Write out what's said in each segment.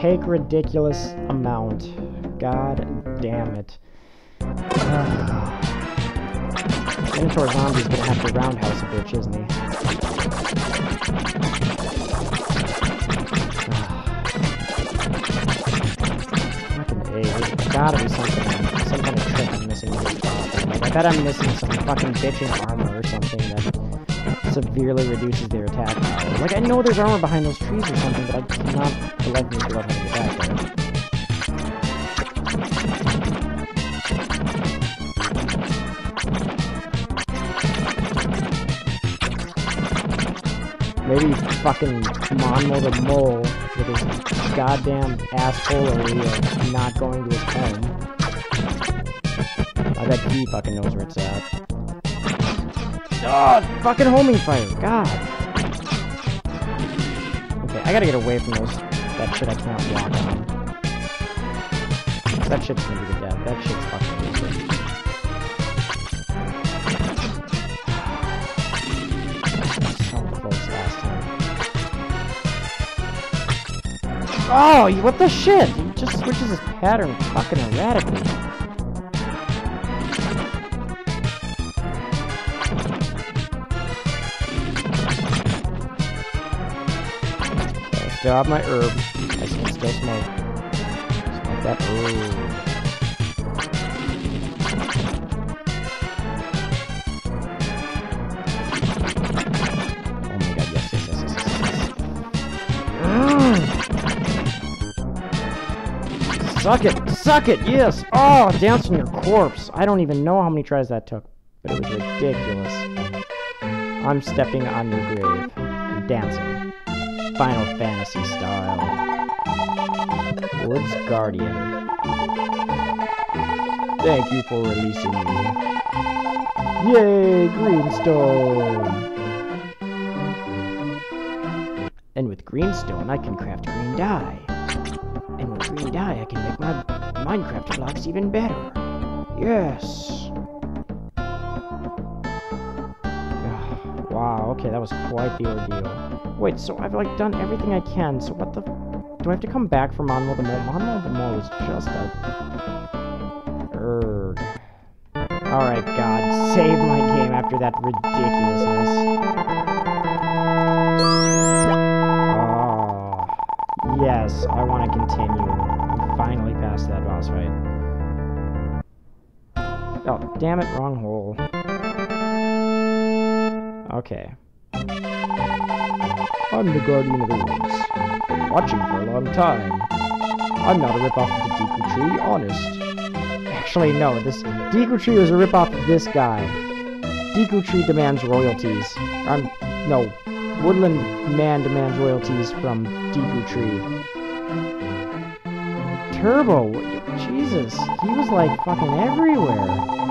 take ridiculous amount. God damn it. Minotaur Zombie's gonna have to roundhouse a bitch, isn't he? Fucking gotta be something, some kind of trick I'm missing. Like, I bet I'm missing some fucking bitching armor or something that severely reduces their attack power. Like, I know there's armor behind those trees or something, but I cannot the life me get back there. Maybe fucking Monmo the Mole with his goddamn assholery of uh, not going to his home. I bet he fucking knows where it's at. Oh, fucking homing fire, god. Okay, I gotta get away from those, that shit I can't walk on. That shit's gonna be the death. That shit's fucking useless. So. Oh, what the shit? He just switches his pattern fucking erratically. Still have my herb. I can still smoke. Smoke that. Oh my god, yes, yes, yes, yes, yes. Mm. Suck it! Suck it! Yes! Oh, dance on your corpse! I don't even know how many tries that took, but it was ridiculous. I'm stepping on your grave. and dancing. Final Fantasy style. Woods Guardian. Thank you for releasing me. Yay, Greenstone! And with Greenstone, I can craft green dye. And with green dye, I can make my Minecraft blocks even better. Yes! Wow, okay, that was quite the ordeal. Wait, so I've, like, done everything I can, so what the... Do I have to come back for Monmo the Mole? The Mole was just a... Erg. Alright, God, save my game after that ridiculousness. Oh, yes, I want to continue. and Finally past that boss fight. Oh, damn it, wrong hole. Okay. I'm the guardian of the woods. Been watching for a long time. I'm not a ripoff of the Deku Tree, honest. Actually, no, this Deku Tree was a ripoff of this guy. Deku Tree demands royalties. I'm... No, Woodland Man demands royalties from Deku Tree. Turbo, Jesus, he was like fucking everywhere.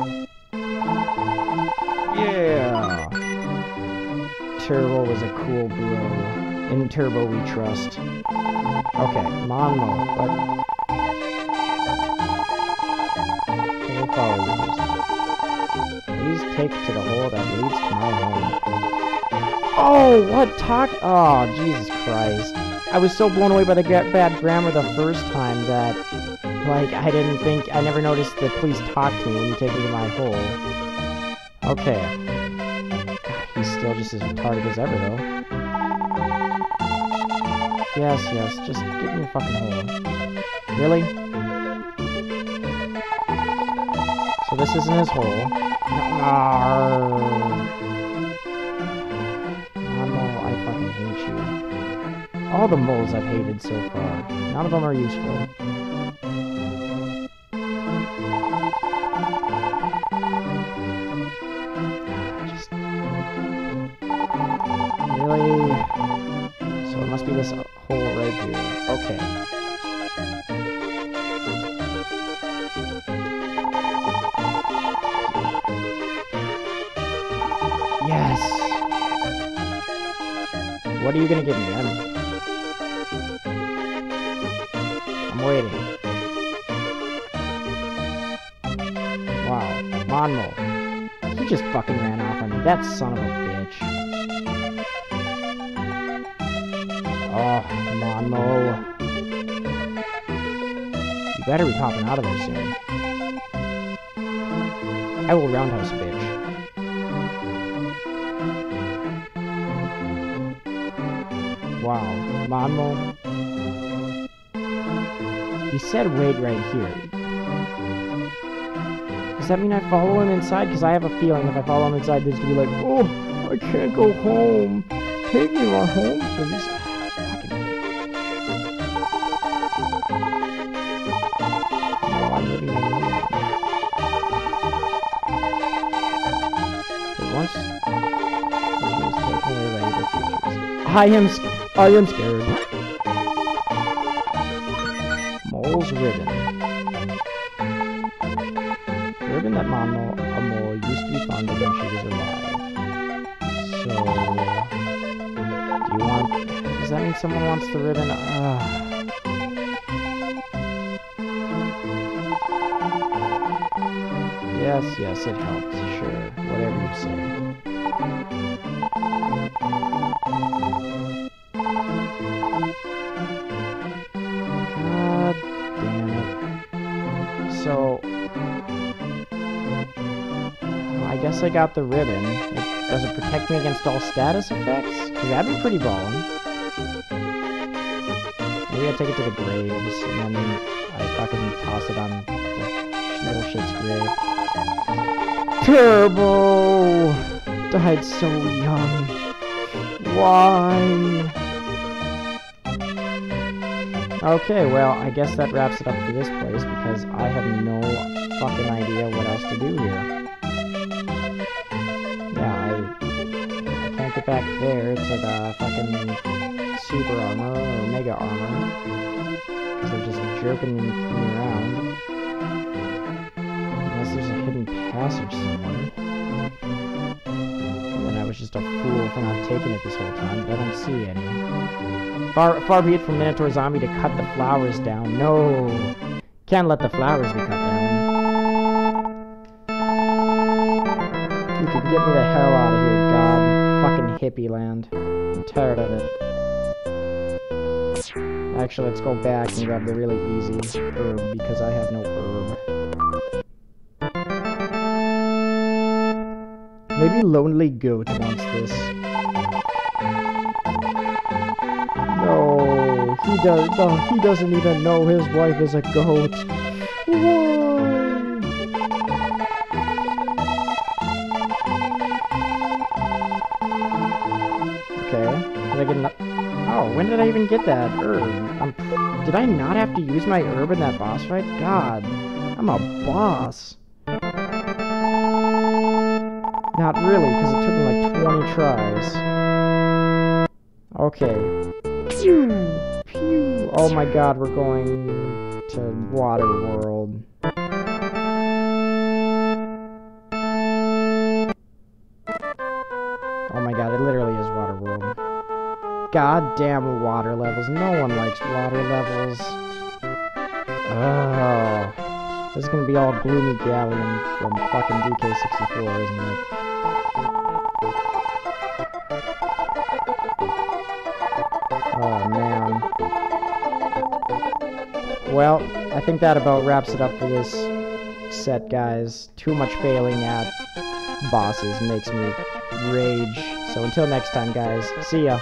Turbo was a cool bro. In Turbo we trust. Okay, Monmo, but... We'll follow you. Please take to the hole that leads to my home. Oh, what talk? Oh, Jesus Christ. I was so blown away by the bad grammar the first time that, like, I didn't think, I never noticed the please talk to me when you take me to my hole. Okay. Still just as retarded as ever, though. Yes, yes, just get in your fucking hole. Really? So this isn't his hole. Arrgh. Momo, I fucking hate you. All the moles I've hated so far. None of them are useful. Hole right here. Okay. Yes! What are you gonna give me? I'm... I'm waiting. Wow. Monmo. He just fucking ran off on me. That son of a bitch. Oh, come on, Mo. You better be popping out of there soon. I will roundhouse bitch. Wow. Monmo. He said wait right here. Does that mean I follow him inside? Because I have a feeling if I follow him inside, there's gonna be like, oh, I can't go home. Take me to our home, please. Once. I am, I am scared. Mole's ribbon. Ribbon that Mama a mole used to be fond of when she was alive. So, do you want? Does that mean someone wants the ribbon? Ugh. Yes, yes, it helps. Sure, whatever you say. God damn it. So, I guess I got the ribbon. It, does it protect me against all status effects? Because that'd be pretty ballin'. Maybe I take it to the graves, and then I fucking toss it on the little shit's grave. Turbo! Died so young. Why? Okay, well, I guess that wraps it up for this place because I have no fucking idea what else to do here. Yeah, I, I can't get back there to the fucking super armor or mega armor because they're just jerking me around. Unless there's a hidden passage somewhere. And then I was just a fool for not taking it this whole time, but I don't see any. Far, far be it from Minotaur Zombie to cut the flowers down. No! Can't let the flowers be cut down. You can get me the hell out of here, God. Fucking hippie land. I'm tired of it. Actually, let's go back and grab the really easy herb because I have no herb. Maybe Lonely Goat wants this. No, he does. No, he doesn't even know his wife is a goat. Okay. Did I get enough? Oh, when did I even get that herb? I'm, did I not have to use my herb in that boss fight? God, I'm a boss. Not really, because it took me like 20 tries. Okay. Pew! Pew! Oh my god, we're going to Water World. Oh my god, it literally is Water World. Goddamn water levels. No one likes water levels. Oh. This is gonna be all Gloomy Galleon from fucking DK64, isn't it? Well, I think that about wraps it up for this set, guys. Too much failing at bosses makes me rage. So until next time, guys, see ya.